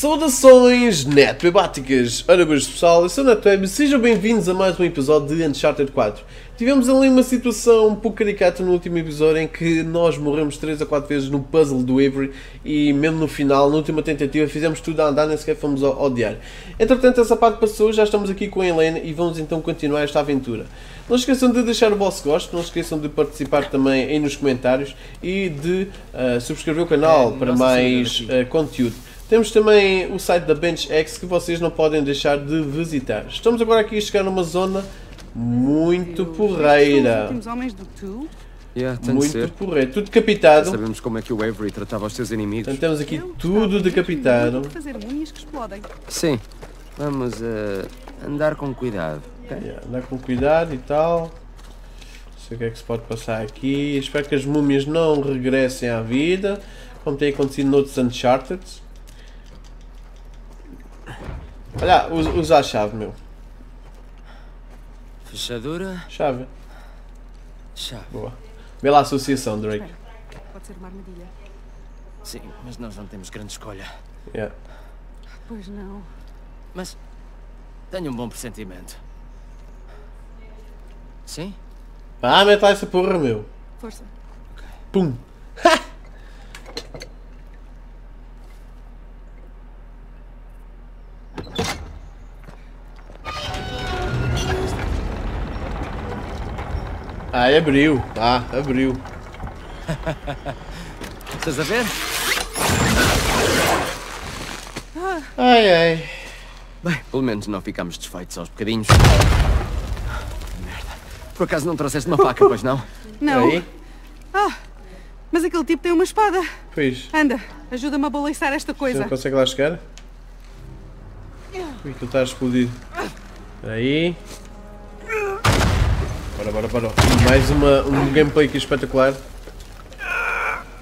Saudações netwebáticas! Ora boas pessoal, eu sou o NetWeb sejam bem-vindos a mais um episódio de Uncharted 4. Tivemos ali uma situação um pouco caricata no último episódio em que nós morremos 3 a 4 vezes no puzzle do Avery e mesmo no final, na última tentativa, fizemos tudo a andar, nem sequer fomos a odiar. Entretanto, essa parte passou, já estamos aqui com a Helena e vamos então continuar esta aventura. Não se esqueçam de deixar o vosso gosto, não se esqueçam de participar também aí nos comentários e de uh, subscrever o canal É, para mais uh, conteúdo. Temos também o site da BenchX que vocês não podem deixar de visitar. Estamos agora aqui a chegar numa zona muito Deus, porreira. Os homens do Tu? Yeah, Muito ser. porreiro. Tudo decapitado. Sabemos como é que o Avery tratava os seus inimigos. Então temos aqui Eu tudo decapitado. fazer unhas que explodem. Sim. Vamos eh, andar com cuidado. ok? Yeah, andar com cuidado e tal. Não sei o que é que se pode passar aqui. Espero que as múmias não regressem à vida, como tem acontecido noutros Uncharted. Olha, usa, a chave, meu. Fechadura, Chave. chave. Boa. Vê lá a associação, Drake. Pode ser uma armadilha. Sim, mas nós não temos grande escolha. Yeah. Pois não. Mas tenho um bom pressentimento. Sim? Ah, mete lá essa porra, meu. Força. Pum. Ah, abriu. Ah, abriu. Estás a ver? Ai, ai. Bem, pelo menos não ficamos desfeitos aos bocadinhos. Merda. Por acaso não trouxeste uma faca, pois não? Não. Aí? Mas aquele tipo tem uma espada. Pois. Anda, ajuda-me a balançar esta Você coisa. não consegue lá chegar? Ui, tu estás explodido. Espera aí bora, bora, bora. Mais uma, um gameplay aqui espetacular.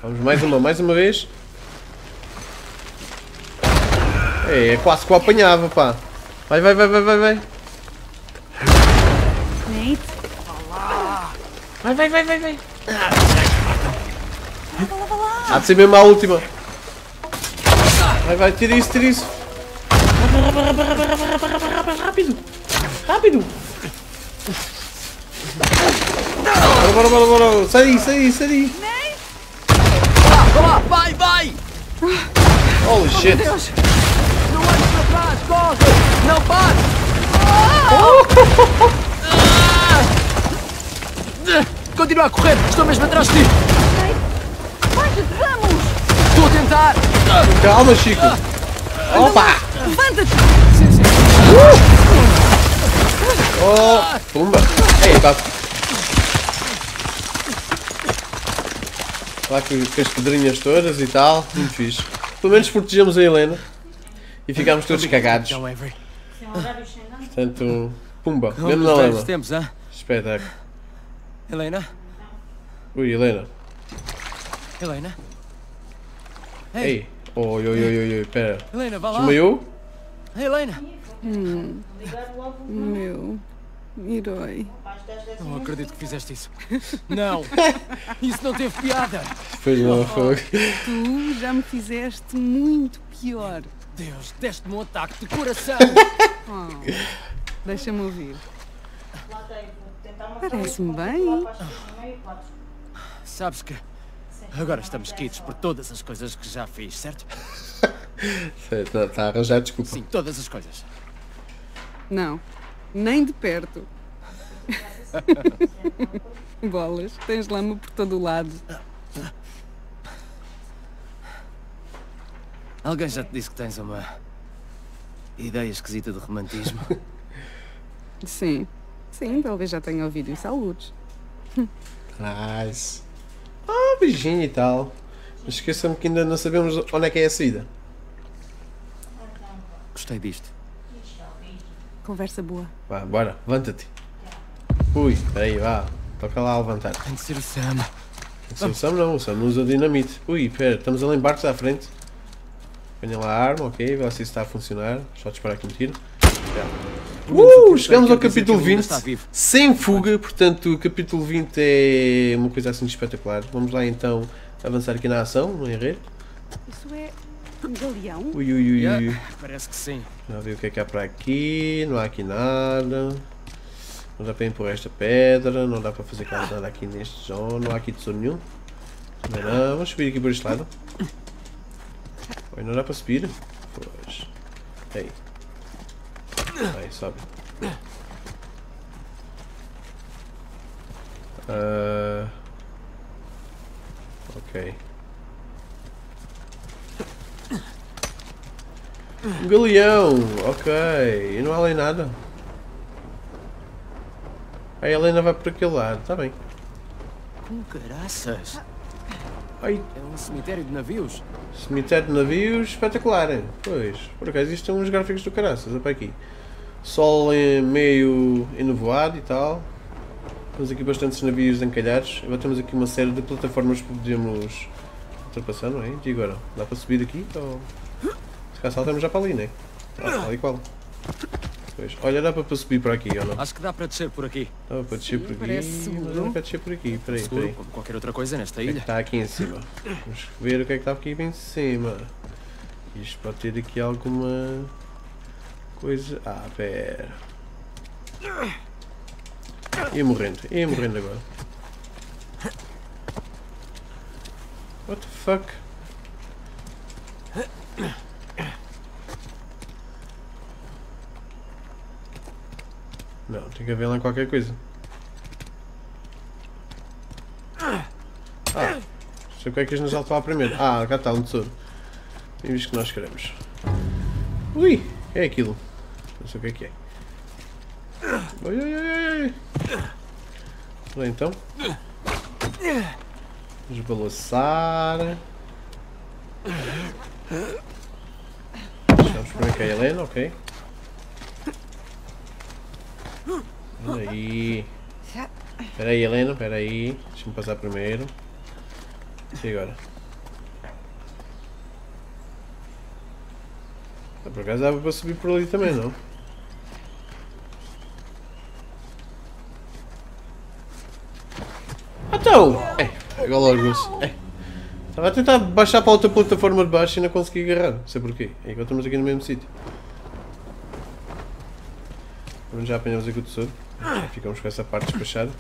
Vamos mais uma, mais uma vez. É, é quase que o apanhava, pá. Vai, vai, vai, vai, vai, vai. Vai, vai, vai, vai, vai. Há de ser mesmo a última. Vai, vai, tira isso, tira isso. Rápido, rápido. Rápido. Bora, bora, bora, bora. Sai sai sai lá, vai, vai! Holy shit. Deus. Não olhes para trás, corre! Não pare! Continua a correr, estou mesmo atrás de ti! Vai, vamos! Estou a tentar! Calma, Chico. Opa. Levanta-te! Sim, sim. Oh, pumba. Ei, tá. Lá com, com as pedrinhas todas e tal. Muito fixe. Pelo menos protegemos a Helena. E ficámos todos cagados. Então. Portanto, pumba. Mesmo na lama. Espetáculo. Helena? Ui, Helena. Helena? Ei. Oi, oi, oi, oi, oi. Pera. Helena, vá lá! Desmaiou? Helena! Meu herói. Não acredito que fizeste isso. Não! Isso não teve piada! Não, foi. Tu já me fizeste muito pior. Deus, deste-me um ataque de coração! Oh, Deixa-me ouvir. Parece-me bem. Sabes que agora estamos quites por todas as coisas que já fiz, certo? Está tá a arranjar desculpa. Sim, todas as coisas. Não, nem de perto. Bolas, tens lama por todo o lado. Alguém já te disse que tens uma ideia esquisita de romantismo? Sim, sim, talvez já tenha ouvido isso alguns. Nice. Ah, beijinho e tal. Mas esqueçam-me que ainda não sabemos onde é que é a saída. Gostei disto. Conversa boa. Vá, bora, levanta-te. Ui, peraí, vá. Toca lá a levantar. Tem de ser o Sam. O Sam não, o Sam não usa dinamite. Ui, pera, estamos ali em barcos à frente. Ponha lá a arma, ok, vê lá se isso está a funcionar. Só disparar aqui um tiro. Uh, chegamos ao capítulo ele ainda 20 está vivo. sem fuga, portanto o capítulo 20 é uma coisa assim espetacular. Vamos lá então avançar aqui na ação, no enredo. Isso é Um galeão? Ui, ui, ui, ui. Yeah, parece que sim. Vamos ver o que é que há para aqui. Não há aqui nada. Não dá para empurrar esta pedra. Não dá para fazer quase nada aqui neste zone. Não há aqui tesouro nenhum. Também não. Vamos subir aqui por este lado. Oi, não dá para subir? Pois. Aí. Aí, sobe. Ah, ok. Um galeão, ok. E não há ali nada. A Helena vai por aquele lado, está bem. Com caraças. Ai, É um cemitério de navios. cemitério de navios, espetacular. Pois, por acaso isto tem uns gráficos do caraças, é para aqui. Sol em meio enovoado e tal. Temos aqui bastantes navios encalhados. Agora temos aqui uma série de plataformas que podemos ultrapassar, não é? E agora? Dá para subir aqui? Ou... Calhar saltamos já para ali, não é? Ah, tal e qual. Pois. Olha, dá para subir por aqui ou não? Acho que dá para descer por aqui. Dá para descer Sim, por aqui. Não para descer por aqui. Peraí, Seguro peraí. como qualquer outra coisa nesta O que é que ilha. está aqui em cima? Vamos ver o que é que está aqui em cima. Isto pode ter aqui alguma coisa. Ah, pera. Ia morrendo, ia morrendo agora. What the fuck? Não, tem que haver lá qualquer coisa. Ah, sei o que é que isto nos saltou lá primeiro. Ah, cá está um tesouro. Bem visto que nós queremos. Ui, que é aquilo? Não sei o que é que é. Oi, oi, oi, oi. Olha então. Vamos balançar. Deixamos por aqui a Helena, ok. Aí. Espera aí, Helena, espera aí. Deixa-me passar primeiro. E agora? Ah, Por acaso dava para subir por ali também, não? Então! É, agora logo é. Estava a tentar baixar para a outra plataforma de baixo e não consegui agarrar. Não sei porquê. É que estamos aqui no mesmo sítio. Vamos já apanhamos aqui o tesouro. Ficamos com essa parte despachada.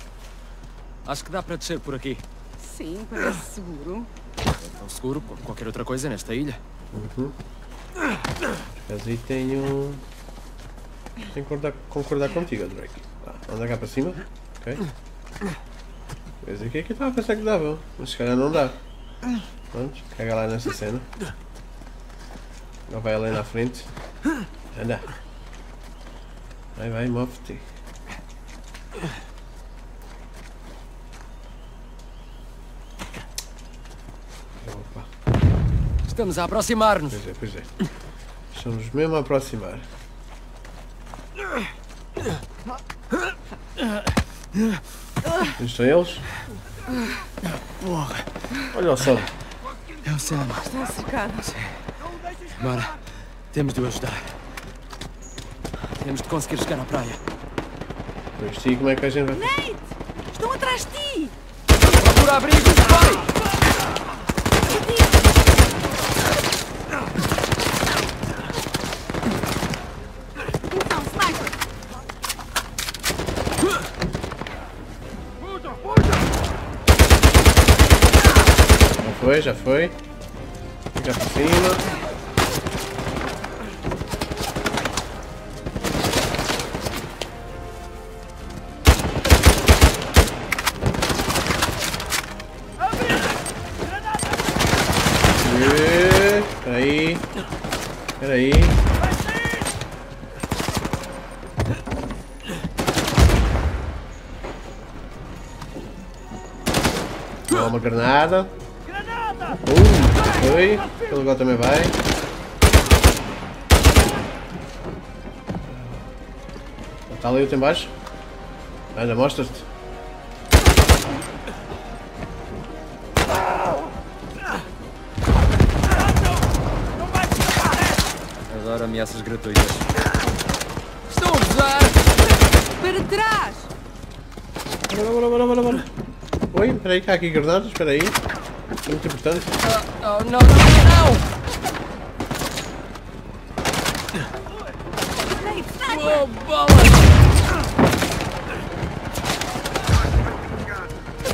Acho que dá para descer por aqui. Sim, parece seguro. É tão seguro como qualquer outra coisa nesta ilha. Uhum. Mas aí tenho. Tenho que concordar, concordar contigo, Drake. Tá, anda cá para cima. Ok. Pois aqui é que eu estava a pensar que dava, mas se calhar não dá. Pronto, caga lá nessa cena. Agora vai ali na frente. Anda. Vai, vai, move-te. Opa. Estamos a aproximar-nos. Pois é, pois é. Estamos mesmo a aproximar. Onde estão eles? Olha o som. É o Sam. Está cercado. Bora. Temos de o ajudar. Temos de conseguir chegar à praia. Pois sim, como é que a gente vai. Nate! Estão atrás de ti! Procura abrigo, vai! Então! Já foi, já foi. Fica por cima. Granada. Uh, foi. Aquele agora também vai. Está ali outro em baixo? Anda, mostra-te. Adoro ameaças gratuitas. Estão a usar! Para trás! Bora, bora, bora, bora, bora. Oi, espera aí, que há aqui granadas, espera aí. É muito importante. Oh, não, não, não! Oh, bola!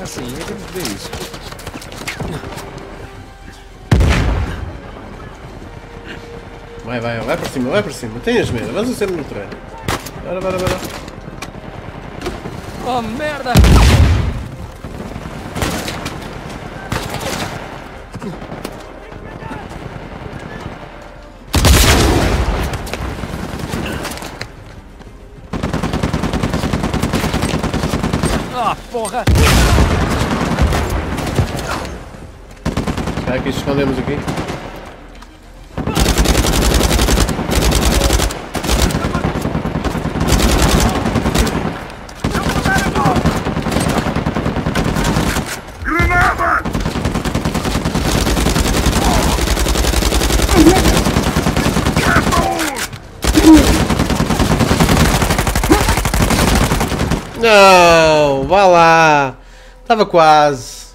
Ah, sim, eu temos de ver isso. Vai, vai, vai para cima, vai para cima. Tenhas medo, avança sempre no terreno. Bora, bora, bora. Oh, merda! Ah, porra! Será que escondemos aqui? Não, vá lá. Estava quase.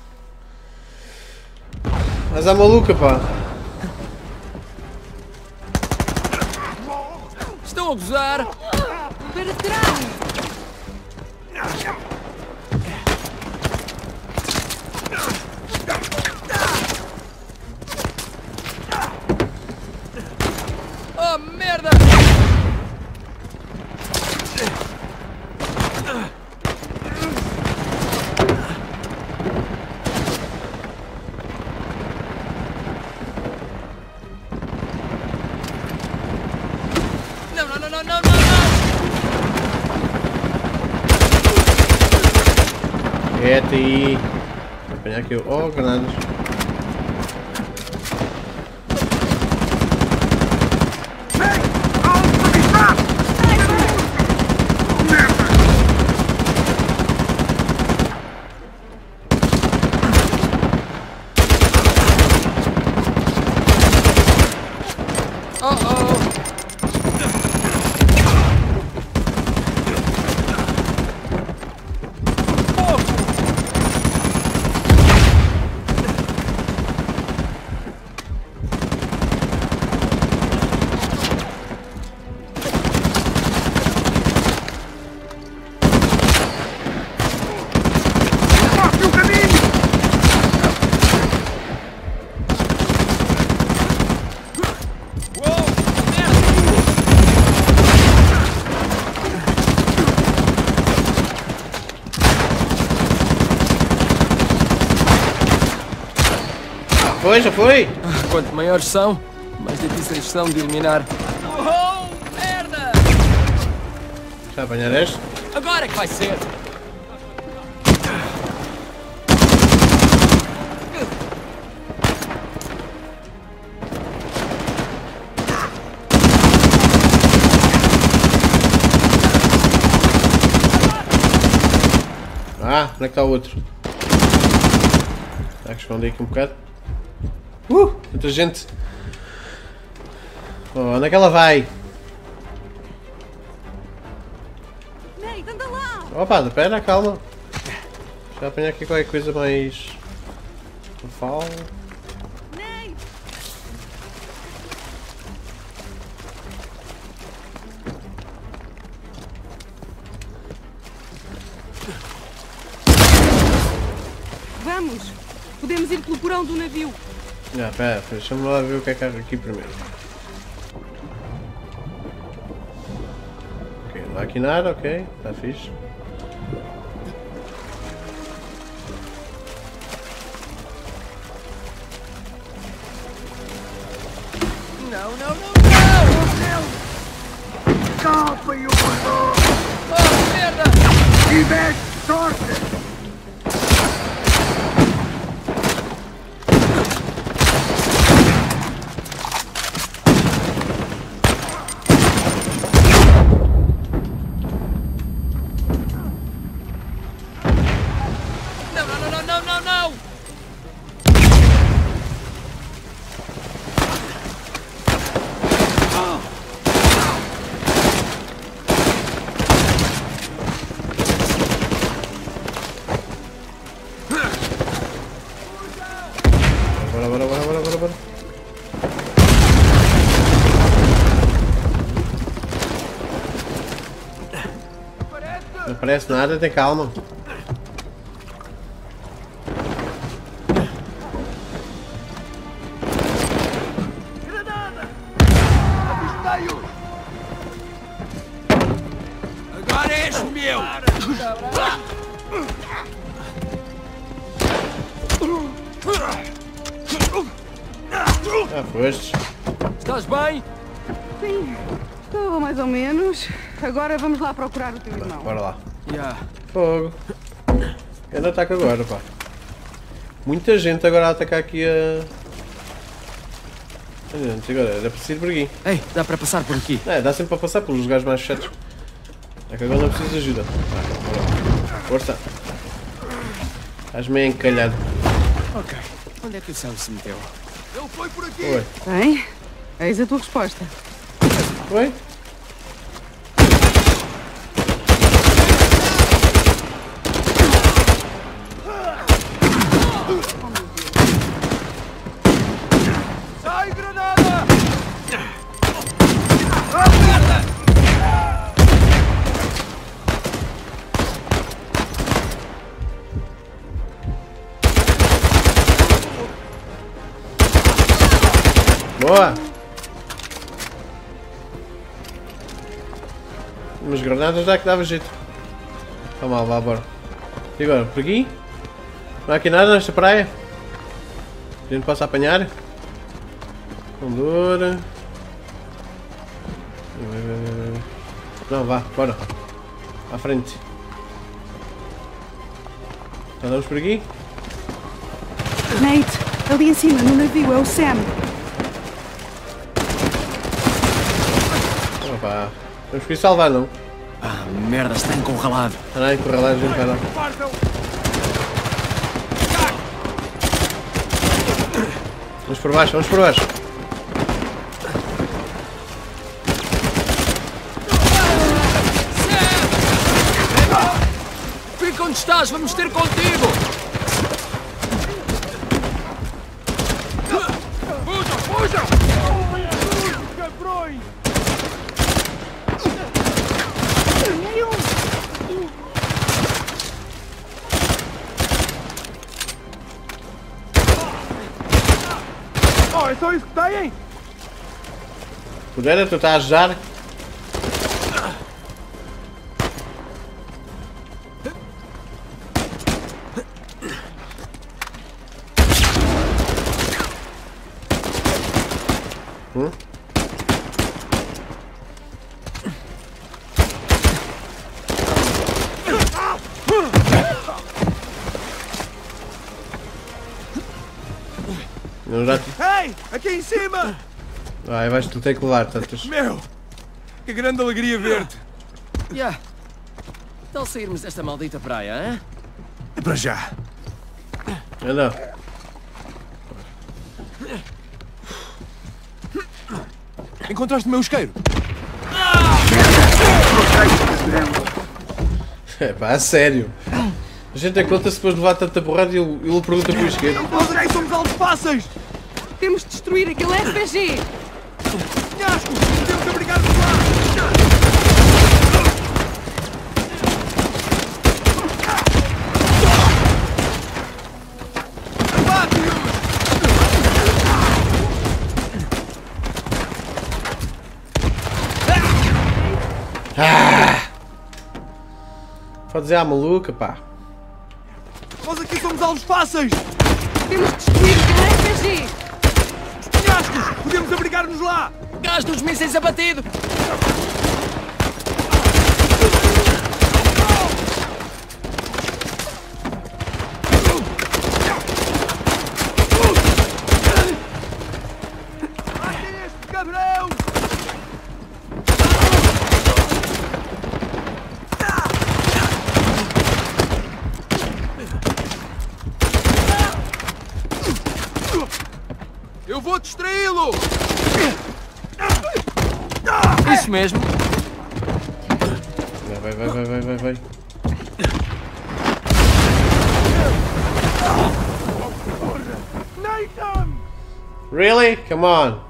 Mas a maluca, pá. Estão a gozar! Para trás! Oh, merda! Vou apanhar aqui. Oh, granadas. Oh, oh! Uou! Merda! Foi, já foi? Quanto maiores são, mais difíceis são de eliminar. Oh, merda! Já apanhar este? Agora é que vai ser! Ah, onde é que está o outro? Será que escondi aqui um bocado? Uh, muita gente. Oh, onde é que ela vai? Opa, espera, calma. Já apanhar aqui qualquer coisa mais. Fal. Vamos! Podemos ir pelo porão do navio. Ah, pera, deixa-me lá ver o que é que há aqui primeiro. Ok, não há aqui nada, ok, está fixe. Estou mais ou menos. Agora vamos lá procurar o teu irmão. Bora lá. Já. Fogo. Grande ataque agora, pá. Muita gente agora a atacar aqui a. Olha, antes agora era preciso por aqui. Ei, dá para passar por aqui. É, dá sempre para passar pelos lugares mais chatos. É que agora não preciso de ajuda. Ah. Força. Estás meio encalhado. Ok. Onde é que o Sam se meteu? Ele foi por aqui! Oi. Bem, eis a tua resposta. Oi? Umas granadas dá que dava jeito. Tá mal, vá, bora. E agora, por aqui? Não há aqui nada nesta praia? A gente possa apanhar? Condora. Não, vá, bora. À frente. Andamos por aqui? Nate, ali em cima, no navio, é o Sam. Opa. Temos que ir salvar, não? Ah, merda, está encurralado. Ah, não, encurralar a gente vai lá. Vamos por baixo, vamos por baixo. Fica onde estás, vamos ter contigo! Têm? Pudera, tu estás a ajudar? Não já. Ei, aqui em cima! Vai, vais tu ter que levar tantos. Meu, que grande alegria ver-te. Já. Tal sairmos desta maldita praia, hein? É para já. Anda. Encontraste o meu isqueiro? É pá, a sério. A gente é conta se depois de levar tanta porrada e ele, ele pergunta para o esquerdo. Poderei, somos alvos fáceis! Temos de destruir aquele RPG. Penhasco! Temos que abrigar-nos lá! Pode dizer à maluca, pá. Nós aqui somos alvos fáceis! Temos de destruir aquele RPG. Podemos abrigar-nos lá! Gás dos mísseis abatido! Matem este cabrão! Eu vou distraí-lo! Isso mesmo. Vai, vai, vai, vai, vai, vai. Really? Come on.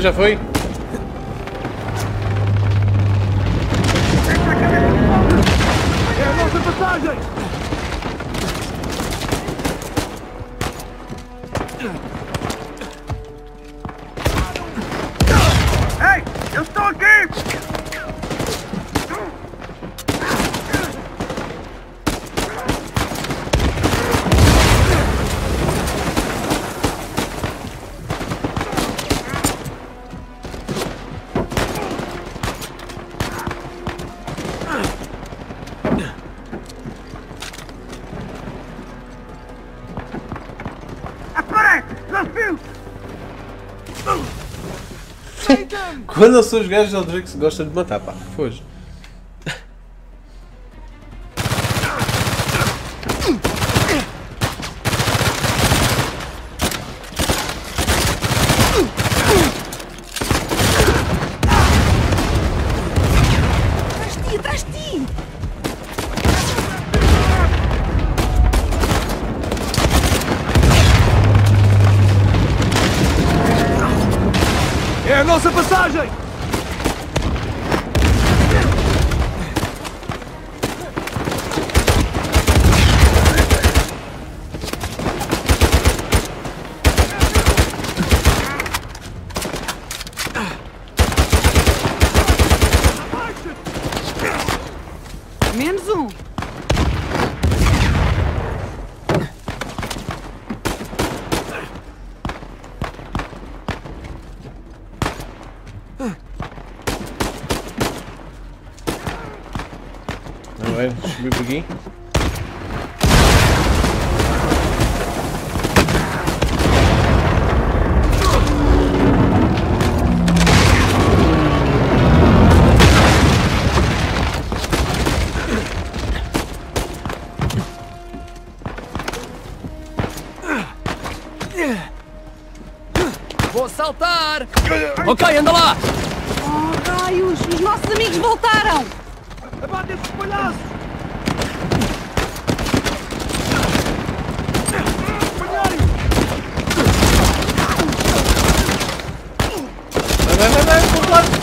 Já foi? Quando eu sou os gajos ao Drake gostam de matar, pá. Foge. Não vai, subir por aqui. Vou saltar! Ok, anda lá! Oh, raios! Os nossos amigos voltaram! Abate esses palhaços! Apanharem! Vai, vai, vai, vai, vamos lá.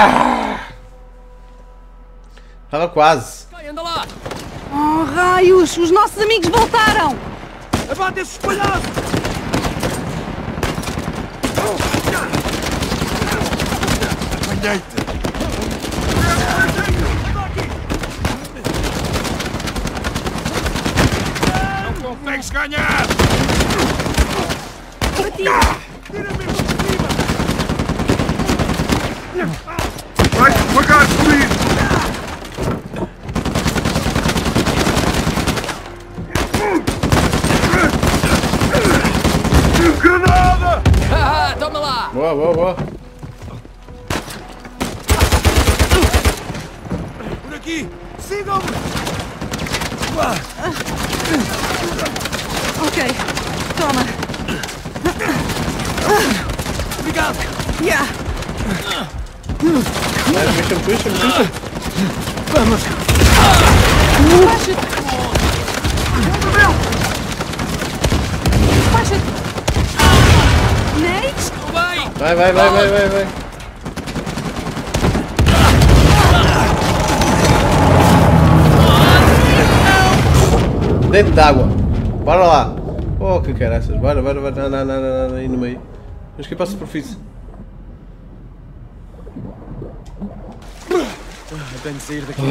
Ah! Estava quase. Ok, anda lá! Oh, raios! Os nossos amigos voltaram! Abate esses palhaços! Apanhei-te! Não consegues ganhar! Bati por cima! Vai devagar, feliz! Granada! Ah, toma lá! Boa, boa, boa. Por aqui! Sigam-me! Ok. Toma. Obrigado! Yeah. Vai, puxa-me, puxa-me, puxa-me. Baixa-te! Baixa-te! Nate? Vai! Vai, vai, vai, vai, vai. Dentro d'água. Bora lá. Oh, que caraças. Bora, bora, bora. Não, não, não, não, não, aí no meio. Vamos que ir para a superfície. Eu tenho de sair daqui.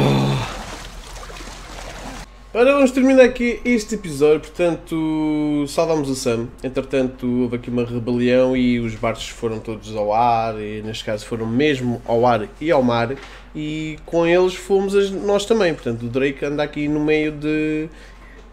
Ora, vamos terminar aqui este episódio. Portanto, salvamos o Sam. Entretanto, houve aqui uma rebelião e os barcos foram todos ao ar. E neste caso foram mesmo ao ar e ao mar. E com eles fomos nós também. Portanto, o Drake anda aqui no meio de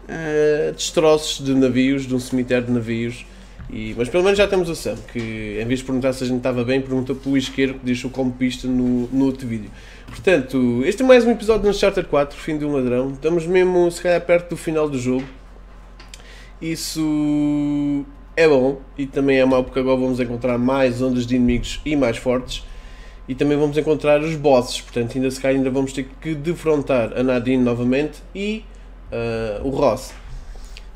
eh, destroços de navios, de um cemitério de navios. E, mas pelo menos já temos o Sam, que em vez de perguntar se a gente estava bem, perguntou pelo isqueiro que deixou como pista no, no outro vídeo. Portanto, este é mais um episódio do Uncharted 4, Fim de um Ladrão. Estamos mesmo, se calhar, perto do final do jogo. Isso é bom e também é mau porque agora vamos encontrar mais ondas de inimigos e mais fortes e também vamos encontrar os bosses, portanto ainda se calhar ainda vamos ter que defrontar a Nadine novamente e uh, o Ross.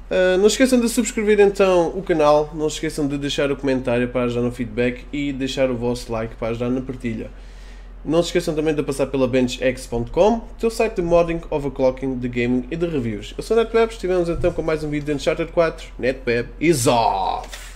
Uh, não se esqueçam de subscrever então o canal, não se esqueçam de deixar o comentário para ajudar no feedback e deixar o vosso like para ajudar na partilha. Não se esqueçam também de passar pela benchx.com, teu site de modding, overclocking, de gaming e de reviews. Eu sou o NetWeb, estivemos então com mais um vídeo de Uncharted 4, NetWeb is off!